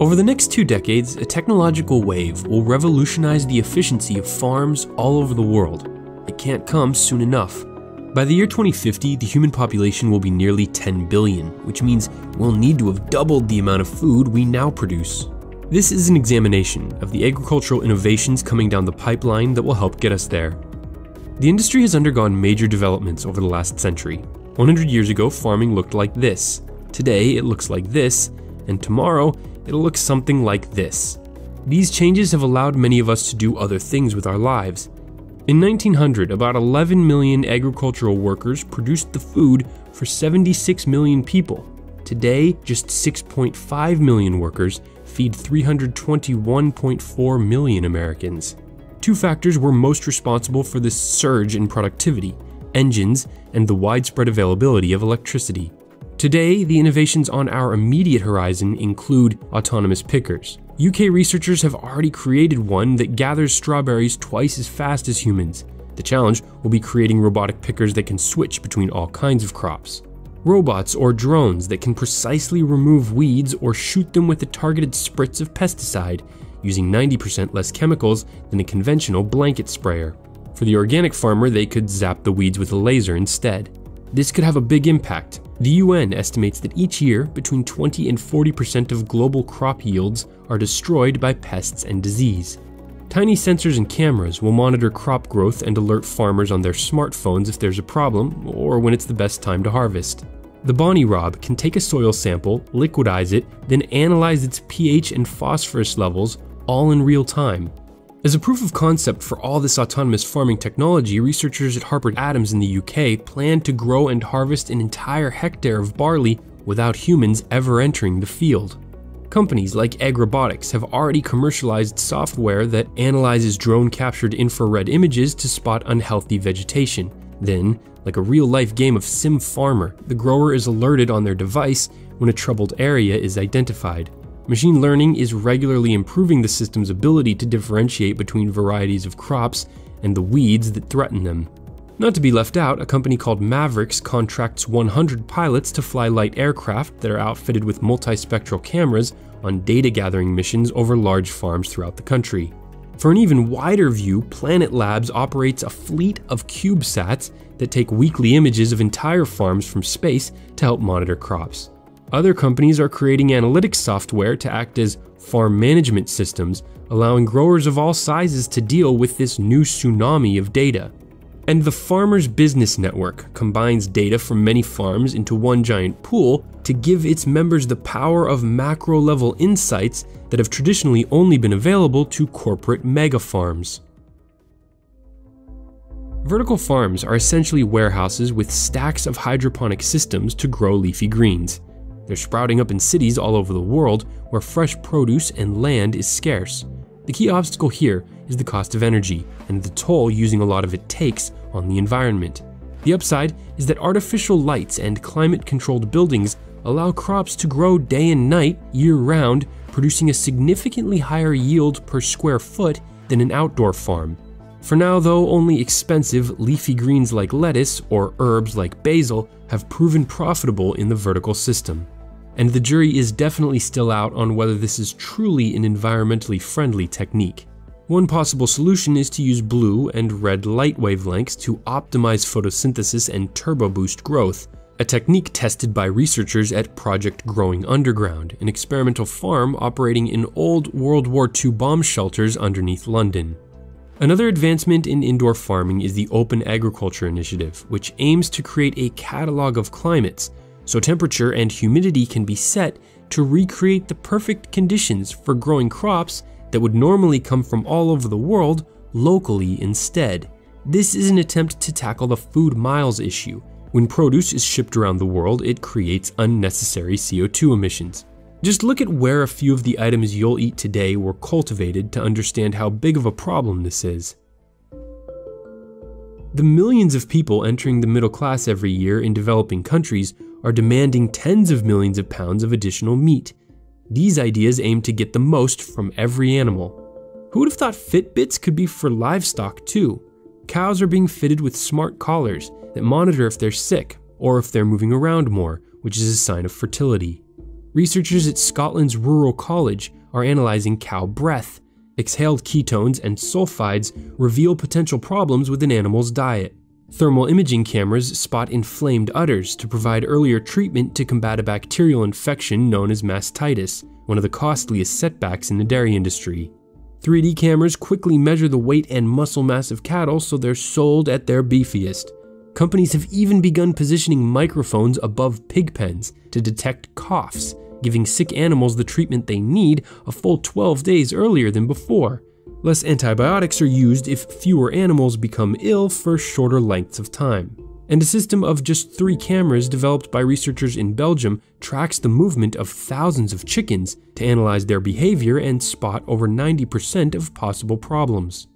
Over the next two decades, a technological wave will revolutionize the efficiency of farms all over the world. It can't come soon enough. By the year 2050, the human population will be nearly 10 billion, which means we'll need to have doubled the amount of food we now produce. This is an examination of the agricultural innovations coming down the pipeline that will help get us there. The industry has undergone major developments over the last century. 100 years ago, farming looked like this. Today, it looks like this, and tomorrow, it'll look something like this. These changes have allowed many of us to do other things with our lives. In 1900, about 11 million agricultural workers produced the food for 76 million people. Today, just 6.5 million workers feed 321.4 million Americans. Two factors were most responsible for this surge in productivity engines and the widespread availability of electricity. Today, the innovations on our immediate horizon include autonomous pickers. UK researchers have already created one that gathers strawberries twice as fast as humans. The challenge will be creating robotic pickers that can switch between all kinds of crops robots or drones that can precisely remove weeds or shoot them with a targeted spritz of pesticide, using 90% less chemicals than a conventional blanket sprayer. For the organic farmer, they could zap the weeds with a laser instead. This could have a big impact. The UN estimates that each year, between 20 and 40% of global crop yields are destroyed by pests and disease. Tiny sensors and cameras will monitor crop growth and alert farmers on their smartphones if there's a problem or when it's the best time to harvest. The BoniRob can take a soil sample, liquidize it, then analyze its pH and phosphorus levels all in real time. As a proof of concept for all this autonomous farming technology, researchers at Harper Adams in the UK plan to grow and harvest an entire hectare of barley without humans ever entering the field. Companies like Agribotix have already commercialized software that analyzes drone captured infrared images to spot unhealthy vegetation. Then, like a real life game of Sim Farmer, the grower is alerted on their device when a troubled area is identified. Machine learning is regularly improving the system's ability to differentiate between varieties of crops and the weeds that threaten them. Not to be left out, a company called Mavrx contracts 100 pilots to fly light aircraft that are outfitted with multispectral cameras on data gathering missions over large farms throughout the country. For an even wider view, Planet Labs operates a fleet of CubeSats that take weekly images of entire farms from space to help monitor crops. Other companies are creating analytics software to act as farm management systems, allowing growers of all sizes to deal with this new tsunami of data. And the Farmers Business Network combines data from many farms into one giant pool to give its members the power of macro level insights that have traditionally only been available to corporate mega farms. Vertical farms are essentially warehouses with stacks of hydroponic systems to grow leafy greens. They're sprouting up in cities all over the world where fresh produce and land is scarce. The key obstacle here is the cost of energy and the toll using a lot of it takes on the environment. The upside is that artificial lights and climate controlled buildings allow crops to grow day and night year round, producing a significantly higher yield per square foot than an outdoor farm. For now, though, only expensive leafy greens like lettuce or herbs like basil have proven profitable in the vertical system. And the jury is definitely still out on whether this is truly an environmentally friendly technique. One possible solution is to use blue and red light wavelengths to optimize photosynthesis and turbo boost growth, a technique tested by researchers at Project Growing Underground, an experimental farm operating in old World War II bomb shelters underneath London. Another advancement in indoor farming is the Open Agriculture Initiative, which aims to create a catalog of climates so temperature and humidity can be set to recreate the perfect conditions for growing crops that would normally come from all over the world locally instead. This is an attempt to tackle the food miles issue. When produce is shipped around the world, it creates unnecessary CO2 emissions. Just look at where a few of the items you'll eat today were cultivated to understand how big of a problem this is. The millions of people entering the middle class every year in developing countries are demanding tens of millions of pounds of additional meat. These ideas aim to get the most from every animal. Who would have thought Fitbits could be for livestock too? Cows are being fitted with smart collars that monitor if they're sick or if they're moving around more, which is a sign of fertility. Researchers at Scotland's Rural College are analyzing cow breath. Exhaled ketones and sulfides reveal potential problems with an animal's diet. Thermal imaging cameras spot inflamed udders to provide earlier treatment to combat a bacterial infection known as mastitis, one of the costliest setbacks in the dairy industry. 3D cameras quickly measure the weight and muscle mass of cattle so they're sold at their beefiest. Companies have even begun positioning microphones above pig pens to detect coughs, giving sick animals the treatment they need a full 12 days earlier than before. Less antibiotics are used if fewer animals become ill for shorter lengths of time. And a system of just three cameras developed by researchers in Belgium tracks the movement of thousands of chickens to analyze their behavior and spot over 90% of possible problems.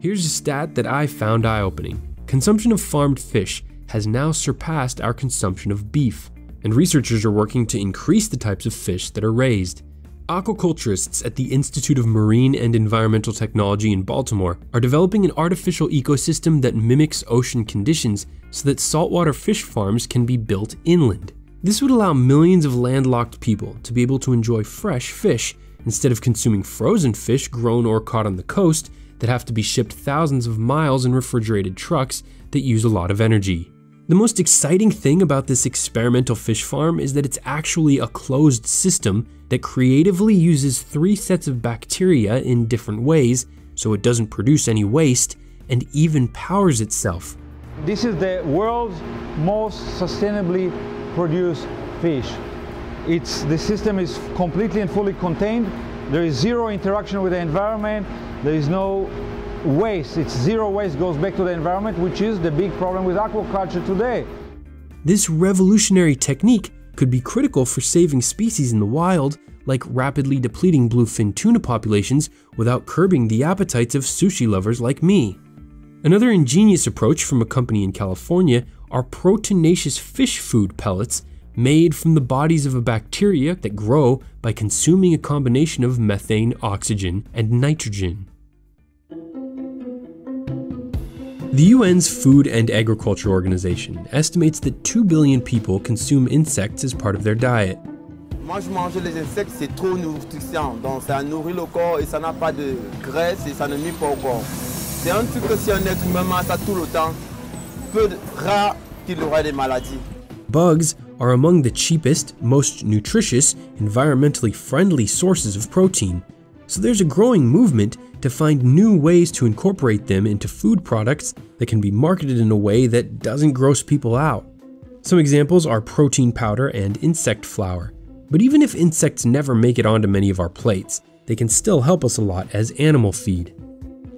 Here's a stat that I found eye opening consumption of farmed fish has now surpassed our consumption of beef, and researchers are working to increase the types of fish that are raised. Aquaculturists at the Institute of Marine and Environmental Technology in Baltimore are developing an artificial ecosystem that mimics ocean conditions so that saltwater fish farms can be built inland. This would allow millions of landlocked people to be able to enjoy fresh fish instead of consuming frozen fish grown or caught on the coast that have to be shipped thousands of miles in refrigerated trucks that use a lot of energy. The most exciting thing about this experimental fish farm is that it's actually a closed system that creatively uses three sets of bacteria in different ways so it doesn't produce any waste and even powers itself. This is the world's most sustainably produced fish. It's, the system is completely and fully contained. There is zero interaction with the environment. There is no waste. It's zero waste goes back to the environment, which is the big problem with aquaculture today. This revolutionary technique could be critical for saving species in the wild, like rapidly depleting bluefin tuna populations without curbing the appetites of sushi lovers like me. Another ingenious approach from a company in California are proteinaceous fish food pellets made from the bodies of a bacteria that grow by consuming a combination of methane, oxygen, and nitrogen. The UN's Food and Agriculture Organization estimates that 2 billion people consume insects as part of their diet. Mange les insectes, c'est trop. Donc, ça nourrit le corps et ça n'a pas de graisse et ça ne nuit pas au corps. C'est un truc que si un être humain mange ça tout le temps, peu rare qu'il aura des maladies. Bugs are among the cheapest, most nutritious, environmentally friendly sources of protein. So there's a growing movement to find new ways to incorporate them into food products that can be marketed in a way that doesn't gross people out. Some examples are protein powder and insect flour. But even if insects never make it onto many of our plates, they can still help us a lot as animal feed.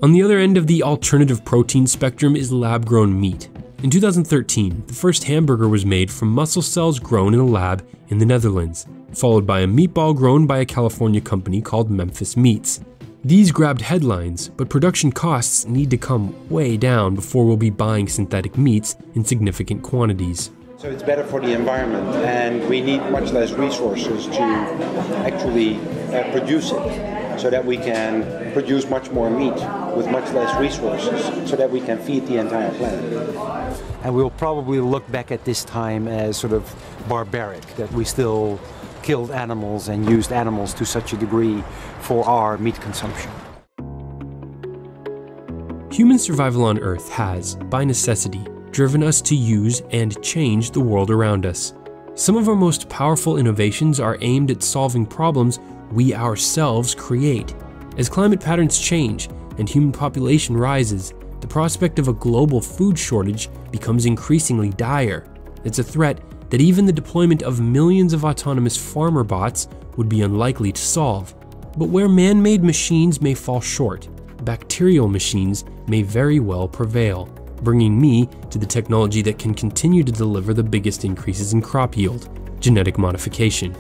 On the other end of the alternative protein spectrum is lab grown meat. In 2013, the first hamburger was made from muscle cells grown in a lab in the Netherlands, followed by a meatball grown by a California company called Memphis Meats. These grabbed headlines, but production costs need to come way down before we'll be buying synthetic meats in significant quantities. So it's better for the environment, and we need much less resources to actually uh, produce it, so that we can produce much more meat with much less resources, so that we can feed the entire planet. And we'll probably look back at this time as sort of barbaric, that we still killed animals and used animals to such a degree for our meat consumption. Human survival on Earth has, by necessity, driven us to use and change the world around us. Some of our most powerful innovations are aimed at solving problems we ourselves create. As climate patterns change and human population rises, the prospect of a global food shortage becomes increasingly dire. It's a threat that even the deployment of millions of autonomous farmer bots would be unlikely to solve. But where man made machines may fall short, bacterial machines may very well prevail, bringing me to the technology that can continue to deliver the biggest increases in crop yield genetic modification.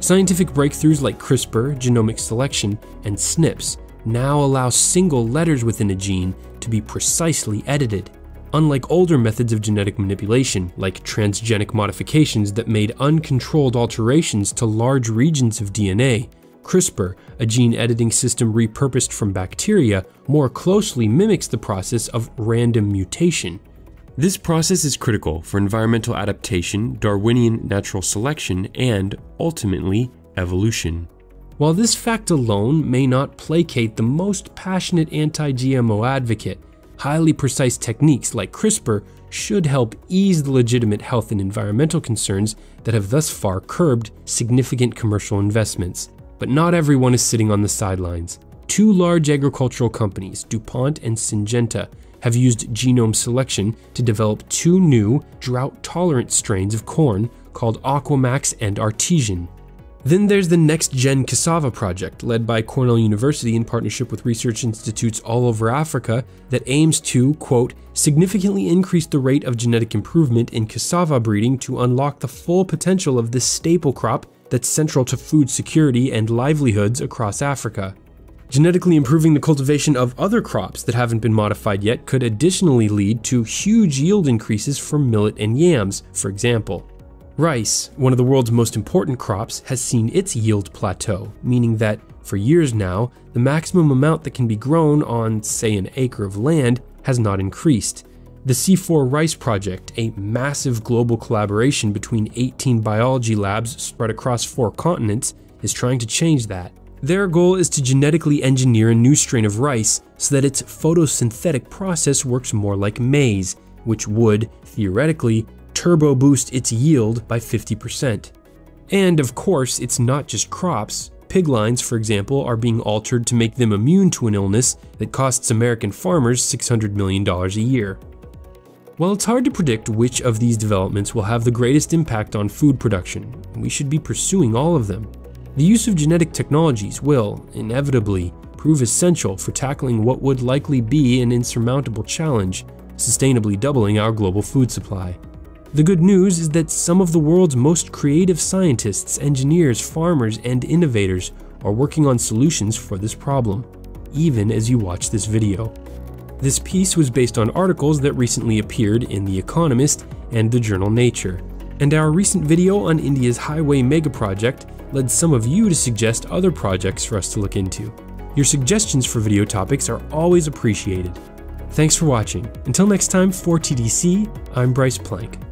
Scientific breakthroughs like CRISPR, genomic selection, and SNPs now allow single letters within a gene to be precisely edited. Unlike older methods of genetic manipulation, like transgenic modifications that made uncontrolled alterations to large regions of DNA, CRISPR, a gene editing system repurposed from bacteria, more closely mimics the process of random mutation. This process is critical for environmental adaptation, Darwinian natural selection, and, ultimately, evolution. While this fact alone may not placate the most passionate anti GMO advocate, highly precise techniques like CRISPR should help ease the legitimate health and environmental concerns that have thus far curbed significant commercial investments. But not everyone is sitting on the sidelines. Two large agricultural companies, DuPont and Syngenta, have used genome selection to develop two new drought tolerant strains of corn called Aquamax and Artesian. Then there's the Next Gen Cassava project, led by Cornell University in partnership with research institutes all over Africa, that aims to, quote, significantly increase the rate of genetic improvement in cassava breeding to unlock the full potential of this staple crop that's central to food security and livelihoods across Africa. Genetically improving the cultivation of other crops that haven't been modified yet could additionally lead to huge yield increases for millet and yams, for example. Rice, one of the world's most important crops, has seen its yield plateau, meaning that, for years now, the maximum amount that can be grown on, say, an acre of land has not increased. The C4 Rice Project, a massive global collaboration between 18 biology labs spread across four continents, is trying to change that. Their goal is to genetically engineer a new strain of rice so that its photosynthetic process works more like maize, which would, theoretically, turbo boost its yield by 50%. And of course, it's not just crops. Pig lines, for example, are being altered to make them immune to an illness that costs American farmers $600 million a year. While it's hard to predict which of these developments will have the greatest impact on food production, we should be pursuing all of them. The use of genetic technologies will, inevitably, prove essential for tackling what would likely be an insurmountable challenge, sustainably doubling our global food supply. The good news is that some of the world's most creative scientists, engineers, farmers, and innovators are working on solutions for this problem, even as you watch this video. This piece was based on articles that recently appeared in The Economist and the journal Nature, and our recent video on India's highway mega project led some of you to suggest other projects for us to look into. Your suggestions for video topics are always appreciated. Thanks for watching. Until next time, for TDC, I'm Bryce Plank.